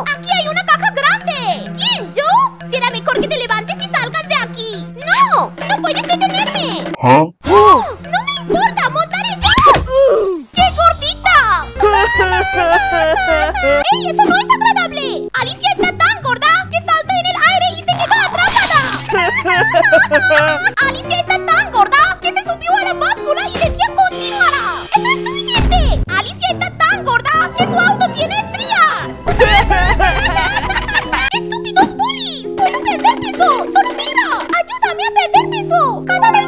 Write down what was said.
¡No! ¡Aquí hay una caja grande! ¿Quién, yo? Será mejor que te levantes y salgas de aquí. ¡No! ¡No puedes detenerme! ¿Ah? ¡No me importa! ¡Montaré yo! ¡Qué gordita! ¡Ey! ¡Eso no es agradable! Alicia está tan gorda que salta en el aire y se queda atrapada. Alicia Adame!